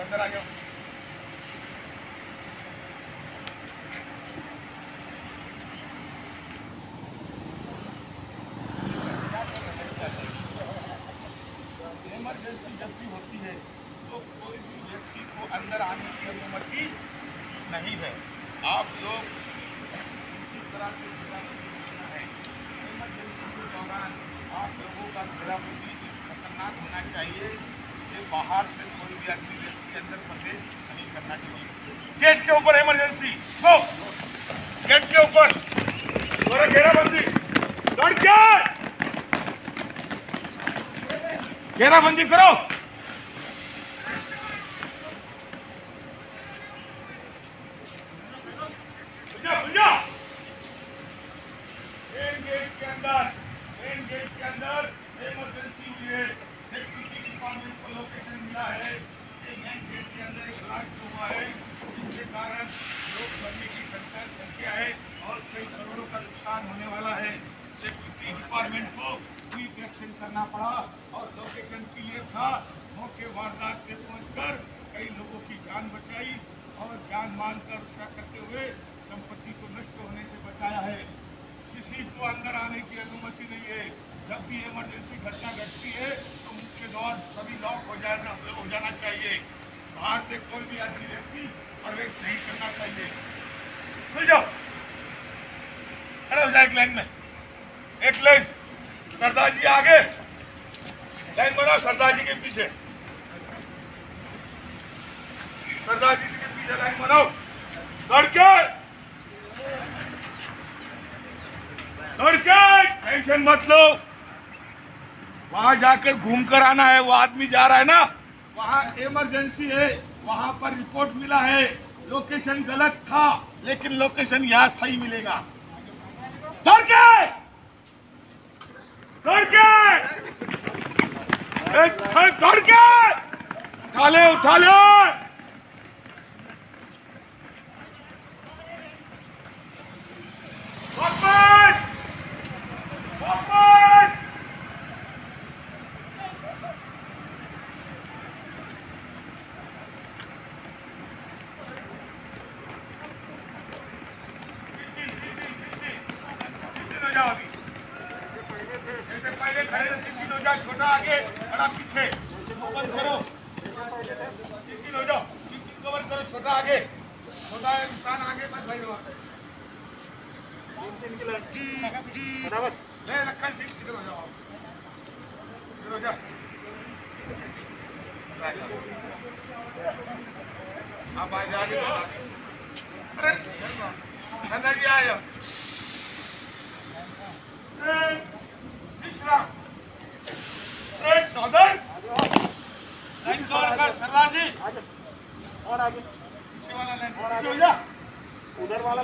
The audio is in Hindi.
अंदर आ गया। इमरजेंसी जब भी होती है तो कोई भी व्यक्ति को अंदर आने की अनुमति नहीं है। आप लोग किस तरह से है। इमरजेंसी के दौरान आप लोगों का मेरा खतरनाक होना चाहिए। कि बाहर से कोई भी आदमी व्यक्ति अंदर प्रवेश नहीं करना चाहिए। गेट के ऊपर इमरजेंसी गो गेट के ऊपर। थोड़ा घेराबंदी लड़के! घेराबंदी करो भैया भैया मेन गेट के अंदर मेन गेट के अंदर इमरजेंसी हुई है इलेक्ट्रिसिटी डिपार्टमेंट को लोकेशन मिला है कि मेन गेट के अंदर एक ब्लास्ट हुआ है जिसके कारण मरने की संख्या संख्या है और कई करोड़ों का नुकसान होने वाला है डिपार्टमेंट को क्विक एक्शन करना पड़ा और लोकेशन क्लियर था मौके वारदात पे पहुंचकर कई लोगों की जान बचाई और जान माल का करते हुए संपत्ति को नष्ट होने से बचाया है किसी को अंदर आने की अनुमति नहीं है जब भी इमरजेंसी घटना घटती है तो मुख्य द्वार सभी लॉक हो जाना हो जाना चाहिए बाहर से कोई भी आदमी व्यक्ति प्रवेश नहीं करना चाहिए खुल जाओ। हो जाए एक लाइन में। एक लाइन सरदार जी आगे। लाइन बनाओ सरदार जी के पीछे। सरदार जी के पीछे लाइन बनाओ। लड़के टेंशन मत लो। वहाँ जाकर घूम कर आना है। वो आदमी जा रहा है ना। वहाँ इमरजेंसी है। वहाँ पर रिपोर्ट मिला है। लोकेशन गलत था, लेकिन लोकेशन यहाँ सही मिलेगा। दौड़ के दौड़ उठा लो, उठा ले। जाओ अभी। जैसे पहले खड़े थे सिक्किन हो जाओ, छोटा आगे, बड़ा पीछे। ओपन करो। सिक्किन हो जाओ सिक्किन कवर करो, छोटा आगे। छोटा इंसान आगे, बस भाई वहाँ बराबर। ले रखा किधर हो जाओ। हो जाओ आप आ जाओ अरे धंधा जी आ जाओ लाइन कवर कर सरदार जी और आगे। और आगे। उधर वाला